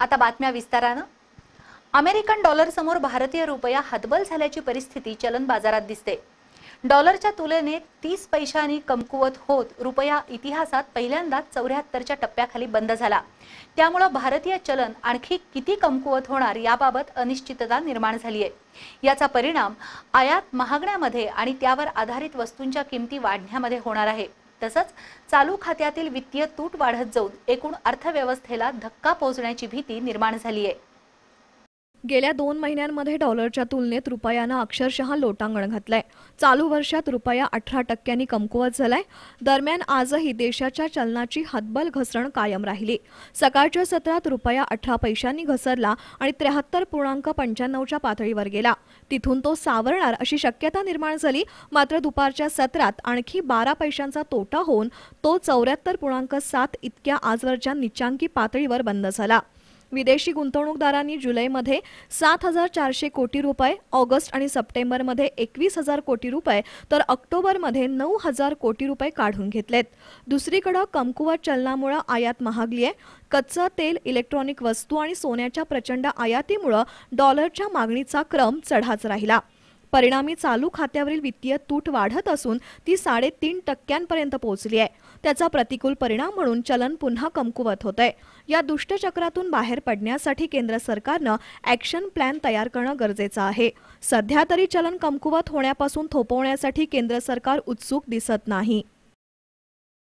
आता बातम्या विस्तारानं. अमेरिकन डॉलरसमोर भारतीय रुपया हतबल झाल्याची परिस्थिती चलन बाजारात दिसते. डॉलरच्या तुलनेत तीस पैशांनी कमकुवत होत रुपया इतिहासात पहिल्यांदाच चौऱ्याहत्तरच्या टप्प्याखाली बंद झाला. त्यामुळं भारतीय चलन आणखी किती कमकुवत होणार याबाबत अनिश्चितता निर्माण झाली आहे याचा परिणाम आयात महागण्यामध्ये आणि त्यावर आधारित वस्तूंच्या किमती वाढण्यामध्ये होणार आहे. तसंच चालू खात्यातील वित्तीय तूट वाढत जाऊन एकूण अर्थव्यवस्थेला धक्का पोहोचण्याची भीती निर्माण झाली आहे गेल्या दोन महिन्यांमध्ये डॉलरच्या तुलनेत रुपयानं अक्षरशः लोटांगण घातलंय. चालू वर्षात रुपया अठरा टक्क्यांनी कमकुवत झालाय. दरम्यान आजही देशाच्या चलनाची हतबल घसरण कायम राहिली. सकाळच्या सत्रात रुपया अठरा पैशांनी घसरला आणि त्र्याहत्तर पूर्णांक पंच्याण्णवच्या पातळीवर गेला. तिथून तो सावरणार अशी शक्यता निर्माण झाली. मात्र दुपारच्या सत्रात आणखी बारा पैशांचा तोटा होऊन तो चौऱ्याहत्तर पूर्णांक सात इतक्या आजवरच्या निचांकी पातळीवर बंद झाला. विदेशी गुंतवणूकदारांनी जुलैमध्ये सात हजार चारशे कोटी रुपये ऑगस्ट आणि सप्टेंबरमध्ये एकवीस हजार कोटी रुपये तर ऑक्टोबरमध्ये नऊ हजार कोटी रुपये काढून घेतलेत. दुसरीकडं कमकुवत चलनामुळं आयात महागली आहे. कच्चं तेल इलेक्ट्रॉनिक वस्तू आणि सोन्याच्या प्रचंड आयातीमुळं डॉलरच्या मागणीचा क्रम चढाच राहिला. परिणामी चालू खात्यावरील वित्तीय तूट वाढत असून ती साडेतीन टक्क्यांपर्यंत पोहोचली आहे. त्याचा प्रतिकूल परिणाम म्हणून चलन पुन्हा कमकुवत होतंय. या दुष्टचक्रातून बाहेर पडण्यासाठी केंद्र सरकारनं ॲक्शन प्लॅन तयार करणं गरजेचं आहे. सध्या तरी चलन कमकुवत होण्यापासून थोपवण्यासाठी केंद्र सरकार उत्सुक दिसत नाही.